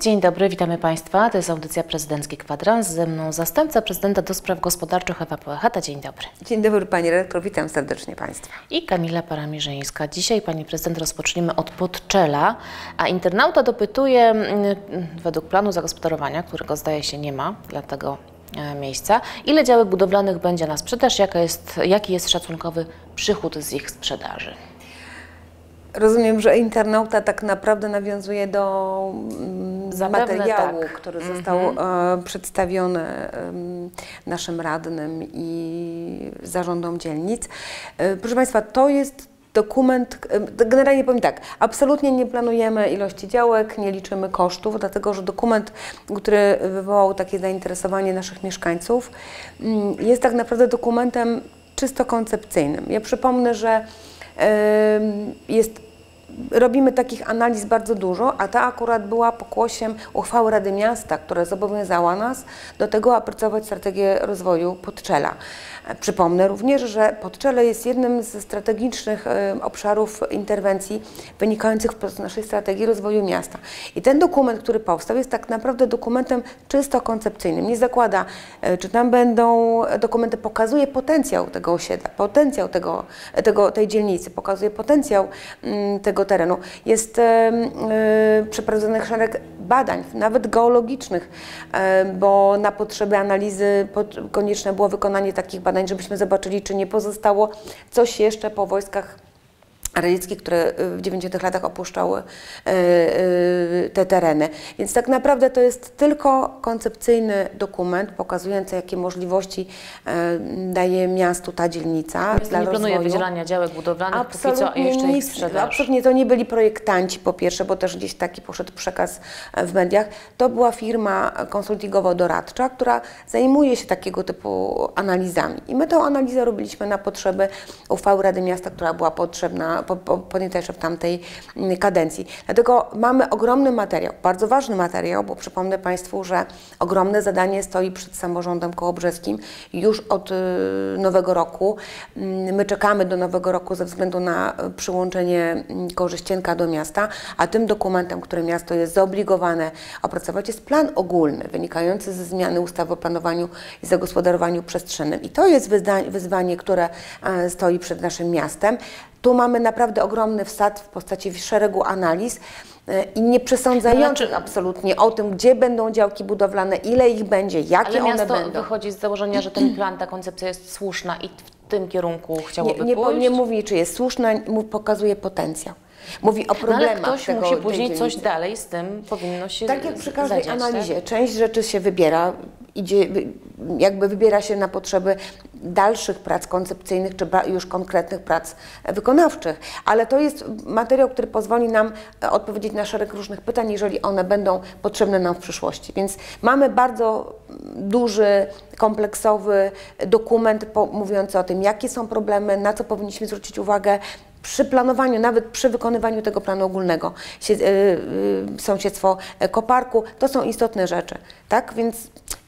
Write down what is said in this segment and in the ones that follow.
Dzień dobry, witamy Państwa. To jest audycja Prezydencki Kwadrans. Ze mną zastępca prezydenta do spraw gospodarczych Ewa Poechata. Dzień dobry. Dzień dobry Pani Redaktor, witam serdecznie Państwa. I Kamila Paramirzyńska. Dzisiaj Pani Prezydent rozpoczniemy od Podczela, a internauta dopytuje mm, według planu zagospodarowania, którego zdaje się nie ma dla tego e, miejsca, ile działek budowlanych będzie na sprzedaż, jaka jest, jaki jest szacunkowy przychód z ich sprzedaży. Rozumiem, że internauta tak naprawdę nawiązuje do mm, Zapewne materiału, tak. który został e, przedstawiony em, naszym radnym i zarządom dzielnic. E, proszę Państwa, to jest dokument, e, generalnie powiem tak, absolutnie nie planujemy ilości działek, nie liczymy kosztów, dlatego że dokument, który wywołał takie zainteresowanie naszych mieszkańców, mm, jest tak naprawdę dokumentem czysto koncepcyjnym. Ja przypomnę, że jest, robimy takich analiz bardzo dużo, a ta akurat była pokłosiem uchwały Rady Miasta, która zobowiązała nas do tego, aby pracować strategię rozwoju Podczela. Przypomnę również, że Podczele jest jednym ze strategicznych e, obszarów interwencji wynikających z naszej strategii rozwoju miasta. I ten dokument, który powstał, jest tak naprawdę dokumentem czysto koncepcyjnym. Nie zakłada, e, czy tam będą dokumenty, pokazuje potencjał tego osiedla, potencjał tego, tego, tej dzielnicy, pokazuje potencjał mm, tego terenu. Jest e, przeprowadzonych szereg badań, nawet geologicznych, e, bo na potrzeby analizy konieczne było wykonanie takich badań, żebyśmy zobaczyli, czy nie pozostało coś jeszcze po wojskach radzieckich, które w 90 latach opuszczały e, e, te tereny. Więc tak naprawdę to jest tylko koncepcyjny dokument pokazujący, jakie możliwości daje miastu ta dzielnica Miasto dla nie planuje rozwoju. wydzielania działek budowlanych póki co, Absolutnie jeszcze ich sprzedaż. Absolutnie to nie byli projektanci po pierwsze, bo też gdzieś taki poszedł przekaz e, w mediach. To była firma konsultingowo-doradcza, która zajmuje się takiego typu analizami. I my tą analizę robiliśmy na potrzeby uchwały Rady Miasta, która była potrzebna, po, po, podjęta jeszcze w tamtej mm, kadencji. Dlatego mamy ogromny materiał, bardzo ważny materiał, bo przypomnę Państwu, że ogromne zadanie stoi przed samorządem kołobrzeskim już od y, nowego roku. Mm, My czekamy do nowego roku ze względu na y, przyłączenie mm, Korzyścienka do miasta, a tym dokumentem, który miasto jest zobligowane opracować, jest plan ogólny wynikający ze zmiany ustawy o planowaniu i zagospodarowaniu przestrzennym. I to jest wyzwanie, które e, stoi przed naszym miastem. Tu mamy naprawdę ogromny wsad w postaci szeregu analiz e, i nie przesądzających Znaczy- absolutnie o tym, gdzie będą działki budowlane, ile ich będzie, jakie Ale one miasto będą. wychodzi z założenia, że ten plan, ta koncepcja jest słuszna i w tym kierunku chciałoby Nie, nie, pójść. nie mówi, czy jest słuszna, pokazuje potencjał. Mówi o No ale problemach ktoś tego, musi później coś dalej z tym powinno się Tak jak przy każdej zadziać, analizie, Tak? część rzeczy się wybiera, idzie, jakby wybiera się na potrzeby dalszych prac koncepcyjnych, czy już konkretnych prac wykonawczych, ale to jest materiał, który pozwoli nam e, odpowiedzieć na szereg różnych pytań, jeżeli one będą potrzebne nam w przyszłości. Więc mamy bardzo duży, kompleksowy dokument mówiący o tym, jakie są problemy, na co powinniśmy zwrócić uwagę, przy planowaniu, nawet przy wykonywaniu tego planu ogólnego, y, y, sąsiedztwo e, koparku, to są istotne rzeczy, tak? Więc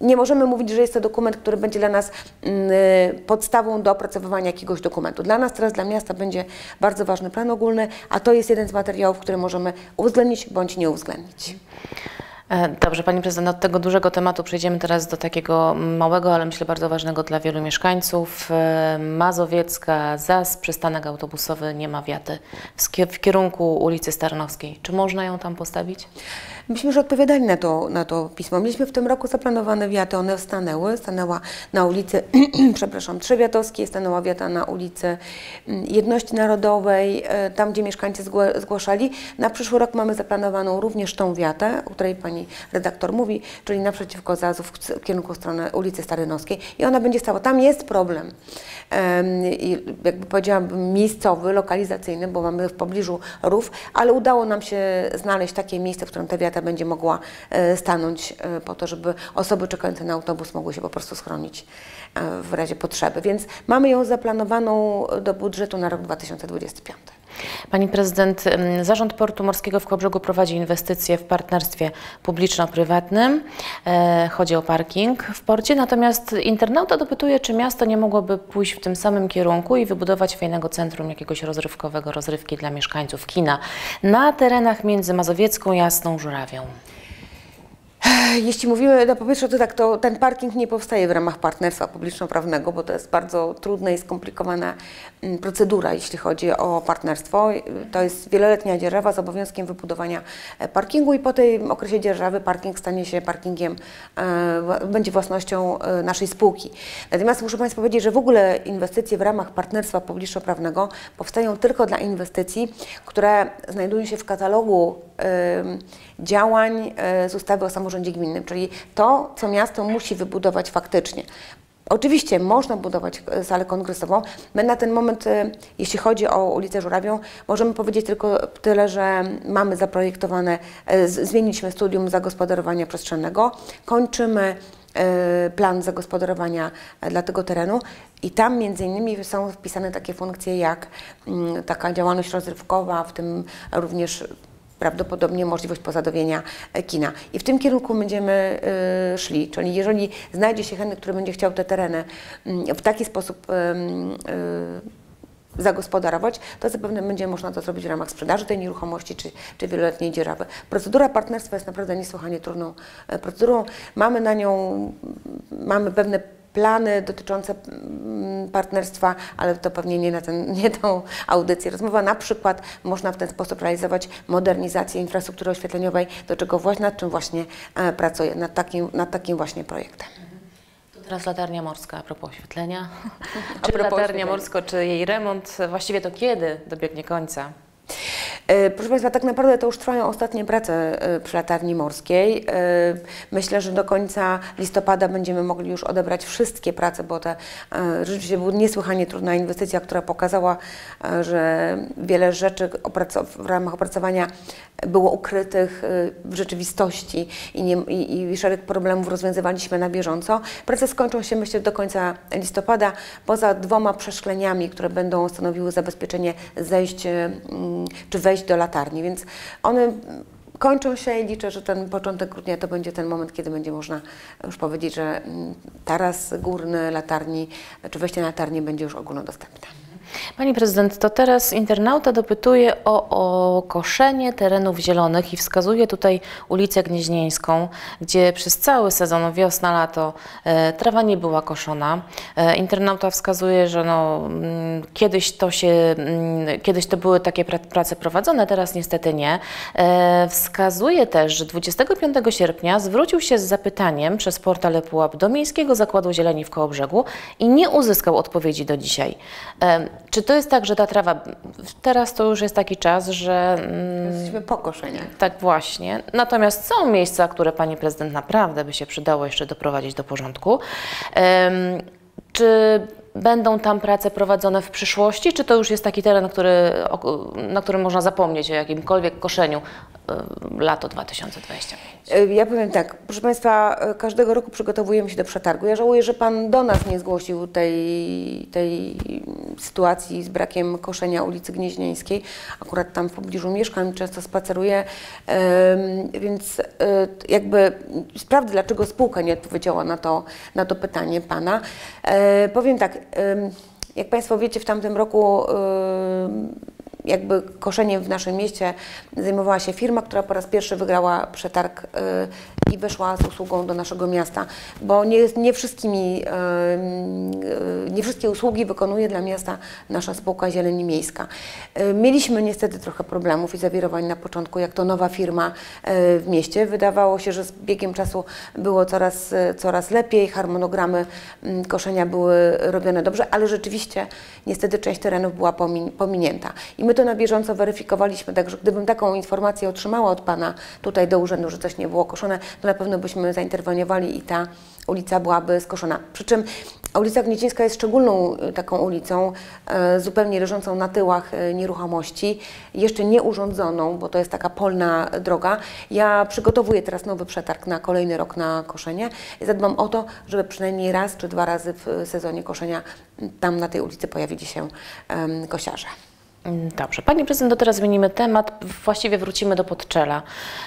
nie możemy mówić, że jest to dokument, który będzie dla nas mm, y, podstawą do opracowywania jakiegoś dokumentu. Dla nas teraz, dla miasta będzie bardzo ważny plan ogólny, a to jest jeden z materiałów, który możemy uwzględnić bądź nie uwzględnić. E, Dobrze, Pani Prezydent, od tego dużego tematu przejdziemy teraz do takiego małego, ale myślę bardzo ważnego dla wielu mieszkańców. E, Mazowiecka, ZAS, przystanek autobusowy nie ma wiaty w kierunku ulicy Starnowskiej. Czy można ją tam postawić? Myśmy już odpowiadali na to, na to pismo. Mieliśmy w tym roku zaplanowane wiaty, one stanęły. Stanęła na ulicy, przepraszam, Trzewiatowskiej, stanęła wiata na ulicy mm, Jedności Narodowej, e, tam gdzie mieszkańcy zgłaszali. Na przyszły rok mamy zaplanowaną również tą wiatę, o której pani redaktor mówi, czyli naprzeciwko Zazów w kierunku strony ulicy Starynowskiej i ona będzie stała. Tam jest problem. Jakby powiedziałabym miejscowy, lokalizacyjny, bo mamy w pobliżu rów, ale udało nam się znaleźć takie miejsce, w którym ta wiata będzie mogła e, stanąć e, po to, żeby osoby czekające na autobus mogły się po prostu schronić w razie potrzeby. Więc mamy ją zaplanowaną do budżetu na rok 2025. Pani prezydent, Zarząd Portu Morskiego w Kołobrzegu prowadzi inwestycje w partnerstwie publiczno-prywatnym. E, chodzi o parking w porcie, natomiast internauta dopytuje, czy miasto nie mogłoby pójść w tym samym kierunku i wybudować fajnego centrum jakiegoś rozrywkowego, rozrywki dla mieszkańców kina na terenach między Mazowiecką Jasną Żurawią. Jeśli mówimy na powietrzu, to tak, to ten parking nie powstaje w ramach partnerstwa publiczno-prawnego, bo to jest bardzo trudna i skomplikowana mm, procedura, jeśli chodzi o partnerstwo. To jest wieloletnia dzierżawa z obowiązkiem wybudowania e, parkingu i po tym okresie dzierżawy parking stanie się parkingiem, e, będzie własnością e, naszej spółki. Natomiast muszę Państwu powiedzieć, że w ogóle inwestycje w ramach partnerstwa publiczno-prawnego powstają tylko dla inwestycji, które znajdują się w katalogu działań z ustawy o samorządzie gminnym, czyli to, co miasto musi wybudować faktycznie. Oczywiście można budować e, salę kongresową. My na ten moment, e, jeśli chodzi o ulicę Żurawią, możemy powiedzieć tylko tyle, że mamy zaprojektowane, e, zmieniliśmy studium zagospodarowania przestrzennego, kończymy plan zagospodarowania dla tego terenu i tam między innymi są wpisane takie funkcje jak mm, taka działalność rozrywkowa, w tym również prawdopodobnie możliwość pozadowienia e, kina. I w tym kierunku będziemy y, szli, czyli jeżeli znajdzie się chętny, który będzie chciał te tereny y, w taki sposób y, zagospodarować, to zapewne będzie można to zrobić w ramach sprzedaży tej nieruchomości czy, czy wieloletniej dzierżawy. Procedura partnerstwa jest naprawdę niesłychanie trudną procedurą. Mamy na nią, mamy pewne plany dotyczące mm, partnerstwa, ale to pewnie nie na ten, nie tą audycję. Rozmowa na przykład można w ten sposób realizować modernizację infrastruktury oświetleniowej, do czego właśnie, nad czym właśnie e, pracuję, nad takim, nad takim właśnie projektem. Teraz latarnia morska, a propos oświetlenia. czy propos latarnia morska, czy jej remont, właściwie to kiedy dobiegnie końca? E, proszę Państwa, tak naprawdę to już trwają ostatnie prace e, przy latarni morskiej. E, myślę, że do końca listopada będziemy mogli już odebrać wszystkie prace, bo to rzeczywiście była niesłychanie trudna inwestycja, która pokazała, że wiele rzeczy w ramach opracowania było ukrytych w rzeczywistości i, nie, i, i szereg problemów rozwiązywaliśmy na bieżąco. Prace skończą się myślę do końca listopada, poza dwoma przeszkleniami, które będą stanowiły zabezpieczenie zejść czy wejść wejść do latarni, więc one kończą się i liczę, że ten początek grudnia to będzie ten moment, kiedy będzie można już powiedzieć, że mm, taras górny latarni, czy wejście na latarnię będzie już ogólnodostępne. Pani prezydent, to teraz internauta dopytuje o, o koszenie terenów zielonych i wskazuje tutaj ulicę Gnieźnieńską, gdzie przez cały sezon, wiosna, lato, e, trawa nie była koszona. E, internauta wskazuje, że no, mm, kiedyś, to się, mm, kiedyś to były takie pra prace prowadzone, teraz niestety nie. E, wskazuje też, że 25 sierpnia zwrócił się z zapytaniem przez portal Pułap do Miejskiego Zakładu Zieleni w Kołobrzegu i nie uzyskał odpowiedzi do dzisiaj. E, czy to jest tak, że ta trawa, teraz to już jest taki czas, że... Mm, Jesteśmy po. Tak właśnie. Natomiast są miejsca, które Pani Prezydent naprawdę by się przydało jeszcze doprowadzić do porządku. Czy będą tam prace prowadzone w przyszłości, czy to już jest taki teren, który, na którym można zapomnieć o jakimkolwiek koszeniu y, lato 2025? E, ja powiem tak, proszę Państwa, e, każdego roku przygotowujemy się do przetargu. Ja żałuję, że Pan do nas nie zgłosił tej, tej sytuacji z brakiem koszenia ulicy Gnieźnieńskiej. Akurat tam w pobliżu mieszkam i często spaceruję, więc e, jakby sprawdzę, dlaczego spółka nie odpowiedziała na to, na to pytanie Pana. Powiem tak, jak Państwo wiecie, w tamtym roku jakby koszeniem w naszym mieście zajmowała się firma, która po raz pierwszy wygrała przetarg y, i weszła z usługą do naszego miasta, bo nie, nie, wszystkimi, y, y, nie wszystkie usługi wykonuje dla miasta nasza spółka Zieleni Miejska. Mieliśmy niestety trochę problemów i zawirowań na początku, jak to nowa firma w mieście. Wydawało się, że z biegiem czasu było coraz, coraz lepiej, harmonogramy mm, koszenia były robione dobrze, ale rzeczywiście niestety część terenów była pominięta. I my To na bieżąco weryfikowaliśmy, także gdybym taką informację otrzymała od Pana tutaj do urzędu, że coś nie było koszone, to na pewno byśmy zainterweniowali i ta ulica byłaby skoszona. Przy czym ulica Gniecińska jest szczególną y, taką ulicą, e, zupełnie leżącą na tyłach e, nieruchomości, jeszcze nie urządzoną, bo to jest taka polna droga. Ja przygotowuję teraz nowy przetarg na kolejny rok na koszenie i zadbam o to, żeby przynajmniej raz czy dwa razy w sezonie koszenia tam na tej ulicy pojawili się kosiarze. Dobrze. Pani prezydent, to teraz zmienimy temat. Właściwie wrócimy do Podczela.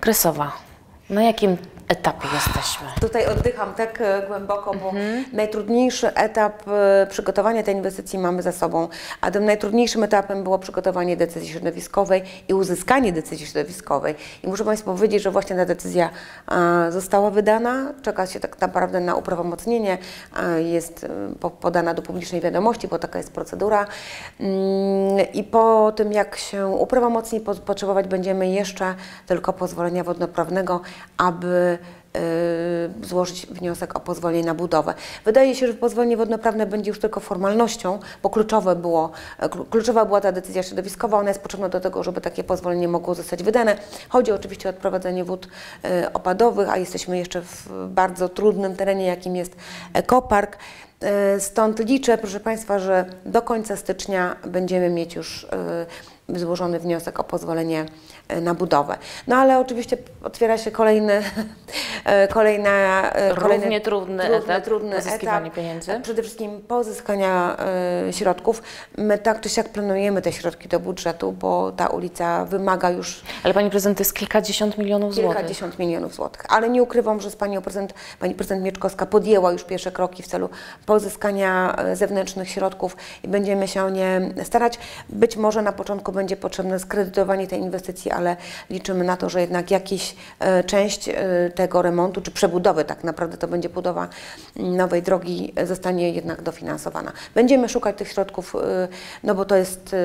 Kresowa. Na jakim etapie jesteśmy? Tutaj oddycham tak e, głęboko, bo najtrudniejszy etap e, przygotowania tej inwestycji mamy za sobą, a tym najtrudniejszym etapem było przygotowanie decyzji środowiskowej i uzyskanie decyzji środowiskowej. I muszę Państwu powiedzieć, że właśnie ta decyzja została wydana, czeka się tak naprawdę na uprawomocnienie, jest e, po- podana do publicznej wiadomości, bo taka jest procedura. Mm, I po tym, jak się uprawomocni, po- potrzebować będziemy jeszcze tylko pozwolenia wodnoprawnego, aby złożyć wniosek o pozwolenie na budowę. Wydaje się, że pozwolenie wodnoprawne będzie już tylko formalnością, bo kluczowe było, klu- kluczowa była ta decyzja środowiskowa, ona jest potrzebna do tego, żeby takie pozwolenie mogło zostać wydane. Chodzi oczywiście o odprowadzenie wód y, opadowych, a jesteśmy jeszcze w bardzo trudnym terenie, jakim jest ekopark. Y, Stąd liczę, proszę Państwa, że do końca stycznia będziemy mieć już y, złożony wniosek o pozwolenie y, na budowę. No ale oczywiście otwiera się kolejny, e, kolejna, e, kolejny Równie trudny trudny, etap trudny etap, pieniędzy? e, Przede wszystkim pozyskania e, środków. My tak czy siak planujemy te środki do budżetu, bo ta ulica wymaga już Ale Pani Prezydent, to jest kilkadziesiąt milionów złotych. kilkadziesiąt milionów złotych. Ale nie ukrywam, że z Panią Prezydent, Pani Prezydent Mieczkowska podjęła już pierwsze kroki w celu pozyskania e, zewnętrznych środków i będziemy się o nie starać. Być może na początku będzie potrzebne skredytowanie tej inwestycji, ale liczymy na to, że jednak jakiś e, część e, tego remontu, czy przebudowy tak naprawdę to będzie budowa nowej drogi, e, zostanie jednak dofinansowana. Będziemy szukać tych środków, no bo to jest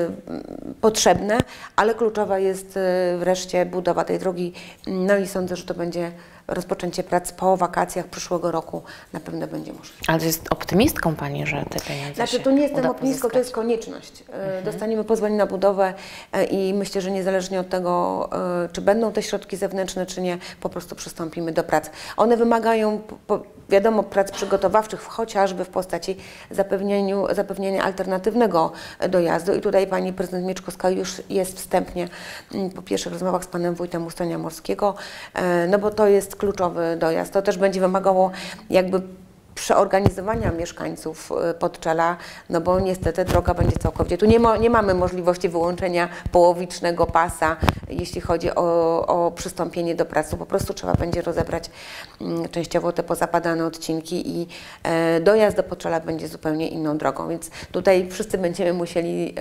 potrzebne, ale kluczowa jest wreszcie budowa tej drogi. No i sądzę, że to będzie rozpoczęcie prac po wakacjach przyszłego roku. Na pewno będzie możliwe. Ale to jest optymistką Pani, że te pieniądze Znaczy, tu nie jestem optymistką, to jest konieczność. E, Dostaniemy pozwolenie na budowę e, i myślę, że niezależnie od tego, e, czy będą te środki zewnętrzne, czy nie, po prostu przystąpimy do prac. One wymagają, wiadomo, prac przygotowawczych, chociażby w postaci zapewnieniu, zapewnienia alternatywnego dojazdu. I tutaj Pani Prezydent Mieczkowska już jest wstępnie po pierwszych rozmowach z Panem Wójtem Ustonia Morskiego, no bo to jest kluczowy dojazd. To też będzie wymagało jakby przeorganizowania mieszkańców y, Podczela, no bo niestety droga będzie całkowicie, tu nie, nie mamy możliwości wyłączenia połowicznego pasa, jeśli chodzi o, o przystąpienie do pracy, po prostu trzeba będzie rozebrać mm, częściowo te pozapadane odcinki i e, dojazd do Podczela będzie zupełnie inną drogą, więc tutaj wszyscy będziemy musieli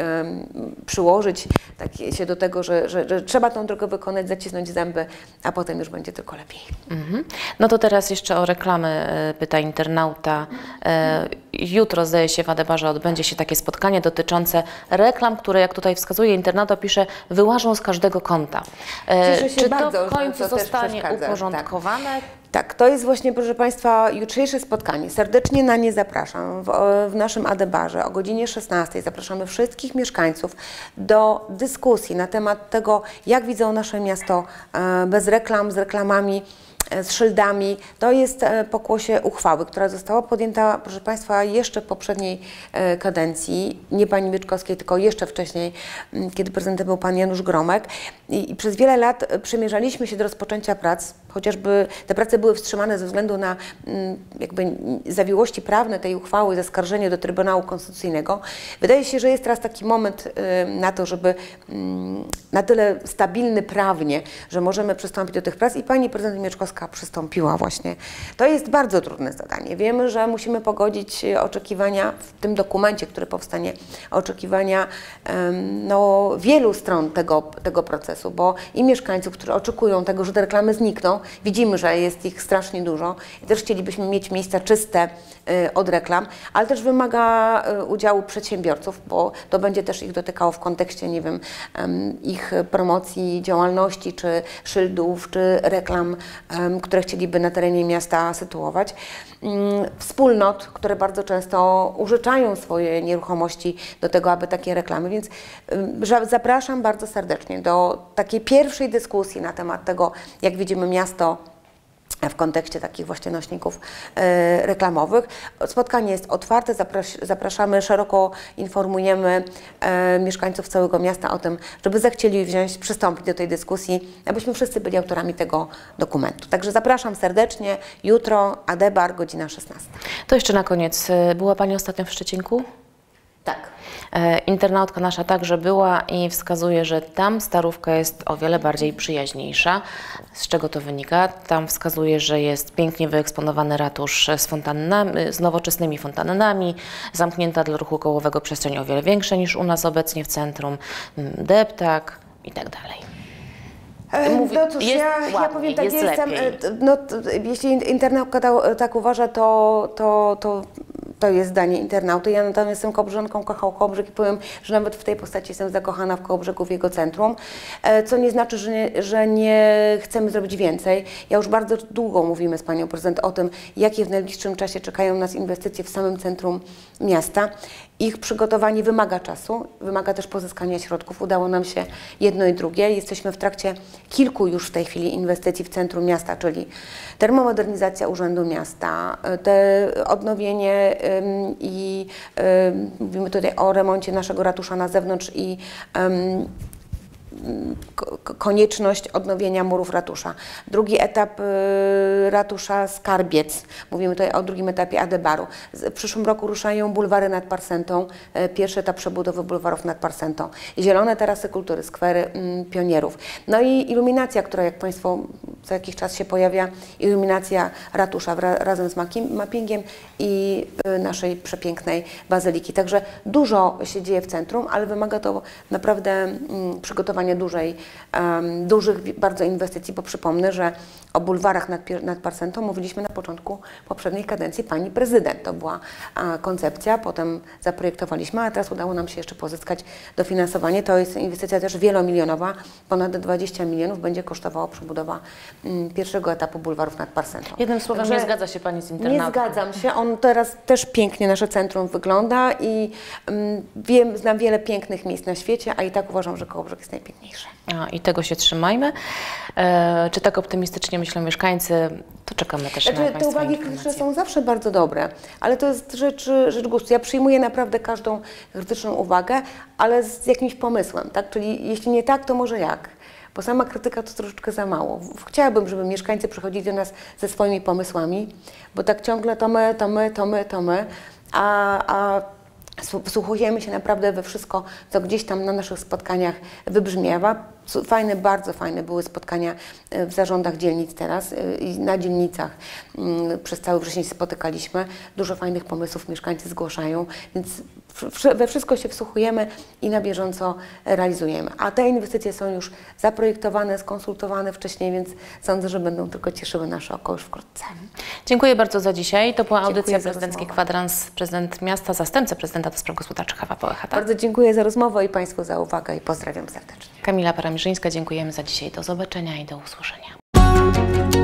przyłożyć tak, się do tego, że, że, że trzeba tą drogę wykonać, zacisnąć zęby, a potem już będzie tylko lepiej. Mhm. No to teraz jeszcze o reklamy e, pyta internauta. E, Jutro, zdaje się, w Adebarze odbędzie się takie spotkanie dotyczące reklam, które, jak tutaj wskazuje internauta, pisze, wyłażą z każdego konta. E, Czy bardzo, to w końcu to zostanie tak. uporządkowane? Tak, to jest właśnie, proszę Państwa, jutrzejsze spotkanie. Serdecznie na nie zapraszam. W, w naszym Adebarze o godzinie 16 zapraszamy wszystkich mieszkańców do dyskusji na temat tego, jak widzą nasze miasto e, bez reklam, z reklamami z szyldami. To jest e, pokłosie uchwały, która została podjęta, proszę Państwa, jeszcze w poprzedniej e, kadencji, nie Pani Myczkowskiej, tylko jeszcze wcześniej, kiedy prezydentem był Pan Janusz Gromek. I, i przez wiele lat e, przymierzaliśmy się do rozpoczęcia prac, chociażby te prace były wstrzymane ze względu na mm, jakby zawiłości prawne tej uchwały, zaskarżenie do Trybunału Konstytucyjnego. Wydaje się, że jest teraz taki moment y, na to, żeby mm, na tyle stabilny prawnie, że możemy przystąpić do tych prac i Pani Prezydent Mieczkowska przystąpiła właśnie. To jest bardzo trudne zadanie. Wiemy, że musimy pogodzić y, oczekiwania w tym dokumencie, który powstanie, oczekiwania no, wielu stron tego, tego procesu, bo i mieszkańców, którzy oczekują tego, że te reklamy znikną, widzimy, że jest ich strasznie dużo i też chcielibyśmy mieć miejsca czyste y, od reklam, ale też wymaga y, udziału przedsiębiorców, bo to będzie też ich dotykało w kontekście, nie wiem, em, ich promocji działalności, czy szyldów, czy reklam, które chcieliby na terenie miasta sytuować. Mm, Wspólnot, które bardzo często użyczają swoje nieruchomości do tego, aby takie reklamy, więc ża- zapraszam bardzo serdecznie do takiej pierwszej dyskusji na temat tego, jak widzimy miasto w kontekście takich właśnie nośników e, reklamowych. Spotkanie jest otwarte, zapras- zapraszamy, szeroko informujemy e, mieszkańców całego miasta o tym, żeby zechcieli wziąć, przystąpić do tej dyskusji, abyśmy wszyscy byli autorami tego dokumentu. Także zapraszam serdecznie, jutro, Adebar, godzina 16. To jeszcze na koniec. e, Była Pani ostatnio w Szczecinku? Tak. E, Internautka nasza także była i wskazuje, że tam starówka jest o wiele bardziej przyjaźniejsza. Z czego to wynika? Tam wskazuje, że jest pięknie wyeksponowany ratusz z, fontannami, z nowoczesnymi fontannami, zamknięta dla ruchu kołowego przestrzeń o wiele większa niż u nas obecnie w centrum, deptak i tak dalej. E, Mówi- no cóż, ja, ja powiem tak, jest jestem, e, no, jeśli in- internautka ta, tak uważa, to, to, to, to jest zdanie internauty. Ja natomiast jestem kołbrzanką, kochał Kołbrzeg i powiem, że nawet w tej postaci jestem zakochana w Kołbrzegu, w jego centrum, e, co nie znaczy, że nie, że nie chcemy zrobić więcej. Ja już bardzo długo mówimy z Panią Prezydent o tym, jakie w najbliższym czasie czekają nas inwestycje w samym centrum miasta. Ich przygotowanie wymaga czasu, wymaga też pozyskania środków. Udało nam się jedno i drugie. Jesteśmy w trakcie kilku już w tej chwili inwestycji w centrum miasta, czyli termomodernizacja Urzędu Miasta, te odnowienie ym, i mówimy tutaj o remoncie naszego ratusza na zewnątrz i konieczność odnowienia murów ratusza. Drugi etap y, ratusza Skarbiec. Mówimy tutaj o drugim etapie Adebaru. W przyszłym roku ruszają bulwary nad Parsentą. y, Pierwszy etap przebudowy bulwarów nad Parsentą. Zielone tarasy kultury, skwery mm, pionierów. No i iluminacja, która jak Państwo co jakiś czas się pojawia, iluminacja ratusza razem z mappingiem i y, naszej przepięknej bazyliki. Także dużo się dzieje w centrum, ale wymaga to naprawdę mm, dużej, em, dużych bardzo inwestycji, bo przypomnę, że o bulwarach nad, nad Parsentą mówiliśmy na początku poprzedniej kadencji pani prezydent. To była a, koncepcja, potem zaprojektowaliśmy, a teraz udało nam się jeszcze pozyskać dofinansowanie. To jest inwestycja też wielomilionowa, ponad 20 milionów będzie kosztowała przebudowa mm, pierwszego etapu bulwarów nad Parsentą. Jednym słowem Także nie zgadza się Pani z Nie internautką. zgadzam się. On teraz też pięknie nasze centrum wygląda i mm, wiem, znam wiele pięknych miejsc na świecie, a i tak uważam, że Kołobrzeg jest najpiękniejszy. I tego się trzymajmy. E, czy tak optymistycznie myślą mieszkańcy? To czekamy też na Znaczy, te Państwa uwagi krytyczne są zawsze bardzo dobre, ale to jest rzecz, rzecz gustu. Ja przyjmuję naprawdę każdą krytyczną uwagę, ale z jakimś pomysłem, tak? Czyli jeśli nie tak, to może jak? Bo sama krytyka to troszeczkę za mało. Chciałabym, żeby mieszkańcy przychodzili do nas ze swoimi pomysłami, bo tak ciągle to my, to my, to my, to my, a, a Wsłuchujemy się naprawdę we wszystko, co gdzieś tam na naszych spotkaniach wybrzmiewa. Fajne, bardzo fajne były spotkania e, w zarządach dzielnic teraz e, i na dzielnicach. Mm, Przez cały wrzesień się spotykaliśmy. Dużo fajnych pomysłów mieszkańcy zgłaszają, więc we wszystko się wsłuchujemy i na bieżąco realizujemy. A te inwestycje są już zaprojektowane, skonsultowane wcześniej, więc sądzę, że będą tylko cieszyły nasze oko już wkrótce. Dziękuję bardzo za dzisiaj. To była Dziękuję audycja za Prezydencki. Kwadrans, prezydent miasta, zastępca prezydenta do spraw gospodarczych Ewa Połechata. Bardzo dziękuję za rozmowę i Państwu za uwagę i pozdrawiam serdecznie. Kamila Paramirzyńska, dziękujemy za dzisiaj. Do zobaczenia i do usłyszenia.